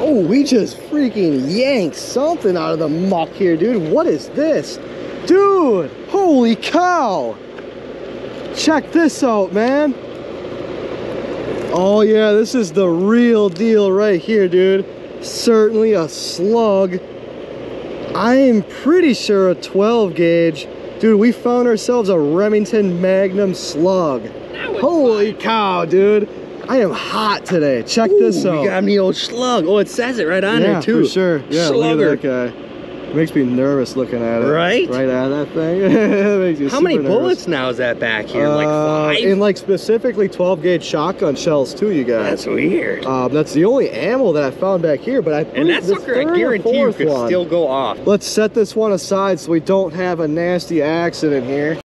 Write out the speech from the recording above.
Oh, we just freaking yanked something out of the muck here, dude. What is this? Dude, holy cow. Check this out, man. Oh yeah, this is the real deal right here, dude. Certainly a slug. I am pretty sure a 12 gauge. Dude, we found ourselves a Remington Magnum slug. Holy cow, dude. I am hot today. Check this out. We got me old slug. Oh, it says it right on yeah, there too. for sure. Yeah, Slugger. look at that guy. Makes me nervous looking at it. Right? Right at that thing. Makes you How many nervous. bullets now is that back here? like Uh, five? In like specifically 12 gauge shotgun shells too, you guys. That's weird. Um, that's the only ammo that I found back here, but I and that sucker, I guarantee you, could one. still go off. Let's set this one aside so we don't have a nasty accident here.